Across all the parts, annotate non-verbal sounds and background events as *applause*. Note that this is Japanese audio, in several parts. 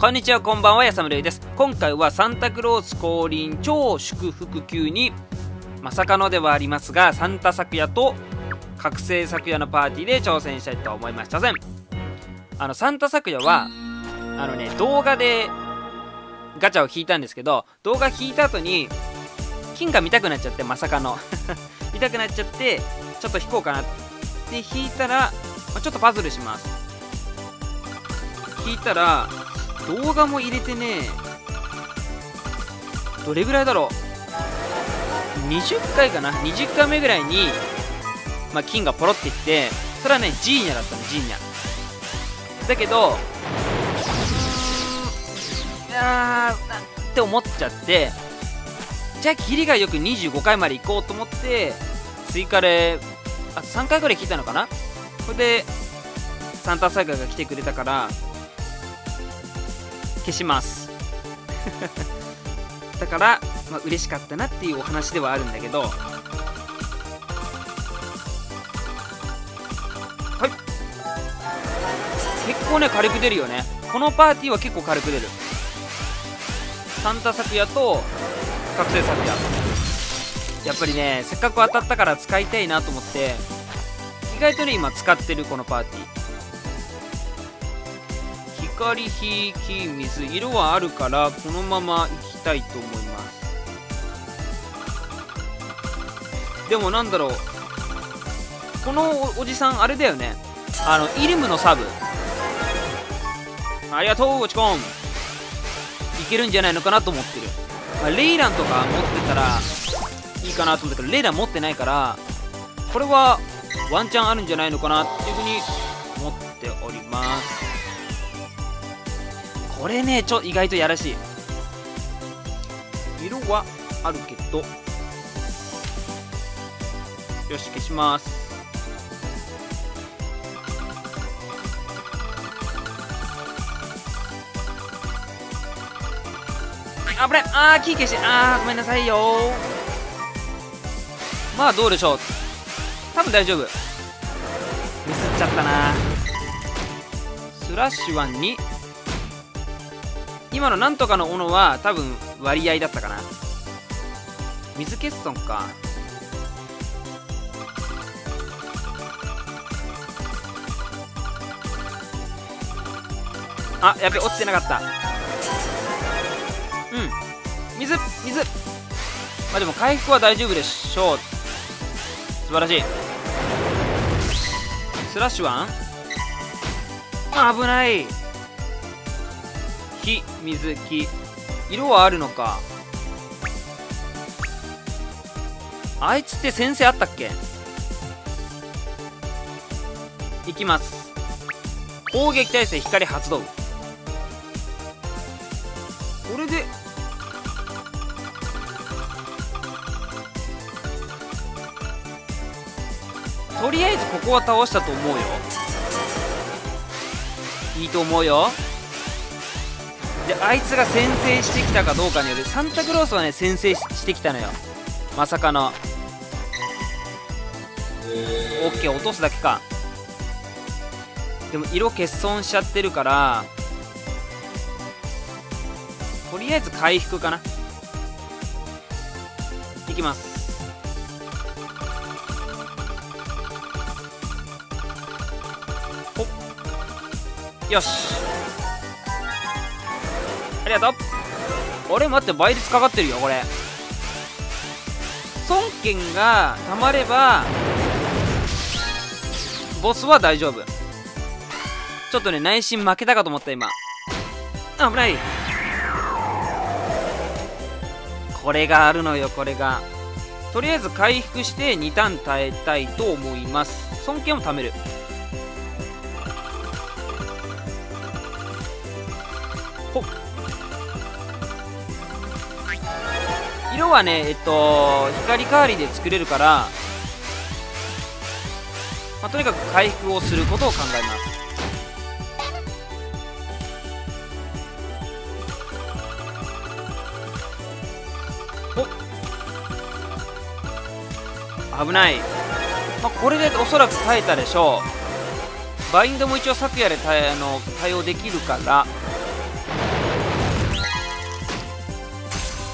こんにちはこんばんはやさむるいです。今回はサンタクロース降臨超祝福級にまさかのではありますがサンタ昨夜と覚醒昨夜のパーティーで挑戦したいと思います。挑戦。あのサンタ昨夜はあのね動画でガチャを引いたんですけど動画引いた後に金が見たくなっちゃってまさかの。*laughs* 見たくなっちゃってちょっと引こうかなって引いたら、ま、ちょっとパズルします。引いたら動画も入れてね。どれぐらいだろう？20回かな？20回目ぐらいに、まあ、金がポロってきてそれはねジーニャだったのジーニャ。だけどいやーって思っちゃってじゃあキリがよく25回まで行こうと思って追加であと3回ぐらい聞いたのかな？これでサンタサイガーが来てくれたから消します。*laughs* だから、まあ、嬉しかったなっていうお話ではあるんだけど。はい。結構ね軽く出るよね。このパーティーは結構軽く出る。サンタ昨夜と覚醒昨夜やっぱりねせっかく当たったから使いたいなと思って意外とね今使ってるこのパーティー。光火気水色はあるからこのままいきたいと思います。でもなんだろうこのおじさんあれだよね。あのイルムのサブ。ありがとう落ち込んいけるんじゃないのかなと思ってる、まあ、レイランとか持ってたらいいかなと思ったけどレイラン持ってないからこれはワンチャンあるんじゃないのかなっていうふうに思っております。これねちょ意外とやらしい。色はあるけど。よし消します。危ない。あーキー消しあーごめんなさいよ。まあどうでしょう。多分大丈夫。ミスっちゃったな。スラッシュ1に今のなんとかの斧は多分割合だったかな。水欠損か。あやべ落ちてなかった。うん。水水。まあでも回復は大丈夫でしょう。素晴らしい。スラッシュワン。危ない。水木。色はあるのか。あいつって先生あったっけ？いきます。攻撃耐性光発動。これで。とりあえずここは倒したと思うよ。いいと思うよ。であいつが先制してきたかどうかによるサンタクロースはね先制してきたのよ。まさかの。オッケー落とすだけか。でも色欠損しちゃってるからとりあえず回復かな。いきます。ほっ。よし。ありがとう。俺待って倍率かかってるよこれ。孫権がたまればボスは大丈夫。ちょっとね内心負けたかと思った今。危ない。これがあるのよこれが。とりあえず回復して2ターン耐えたいと思います。尊敬も貯める。ほっ。色はねえっと光代わりで作れるから、まあ、とにかく回復をすることを考えます。お危ない、まあ、これでおそらく耐えたでしょう。バインドも一応昨夜で対あの対応できるから。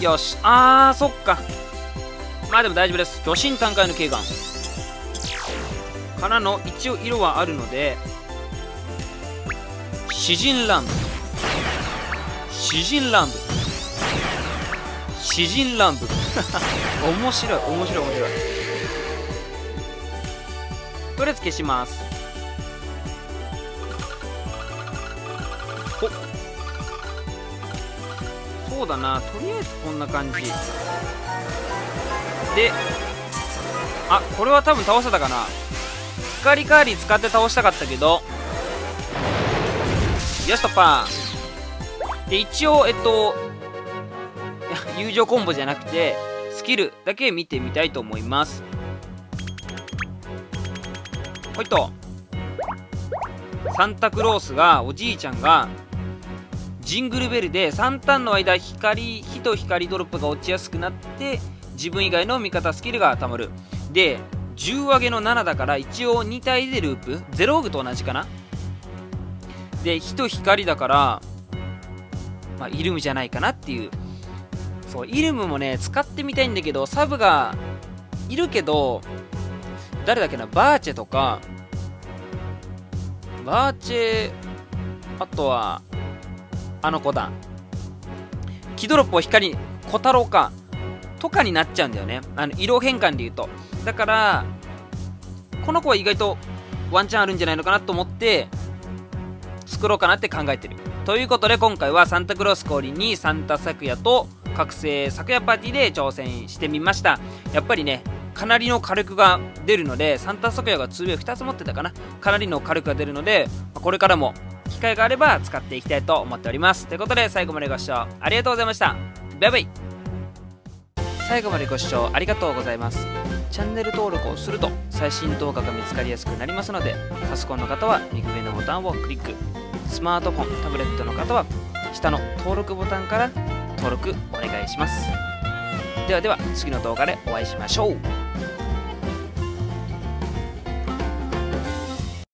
よし。あーそっか。まあでも大丈夫です。巨神単海の軽眼からの一応色はあるので。詩人乱舞。詩人乱舞。詩人乱舞。面白い面白い面白い。とりあえず消します。そうだなとりあえずこんな感じ。であこれは多分倒せたかな。光カーリー使って倒したかったけど。よし突破。で一応えっと *laughs* 友情コンボじゃなくてスキルだけ見てみたいと思います。ほいと。サンタクロースがおじいちゃんがジングルベルで3ターンの間光火と光ドロップが落ちやすくなって自分以外の味方スキルがたまる。で10上げの7だから一応2体でループ。ゼローグと同じかな。で火と光だからまあ、イルムじゃないかなっていう。そうイルムもね使ってみたいんだけどサブがいるけど誰だっけなバーチェとか。バーチェあとはあの子だ。キドロップを光小太郎かとかになっちゃうんだよね。あの色変換で言うと。だからこの子は意外とワンチャンあるんじゃないのかなと思って作ろうかなって考えてる。ということで今回はサンタクロース降臨にサンタ咲夜と覚醒咲夜パーティーで挑戦してみました。やっぱりねかなりの火力が出るのでサンタ咲夜が 2way2 つ持ってたかな。かなりの火力が出るのでこれからも会があれば使っていきたいと思っております。ということで最後までご視聴ありがとうございました。バイバイ。最後までご視聴ありがとうございます。チャンネル登録をすると最新動画が見つかりやすくなりますのでパソコンの方は右上のボタンをクリック。スマートフォンタブレットの方は下の登録ボタンから登録お願いします。ではでは次の動画でお会いしましょう。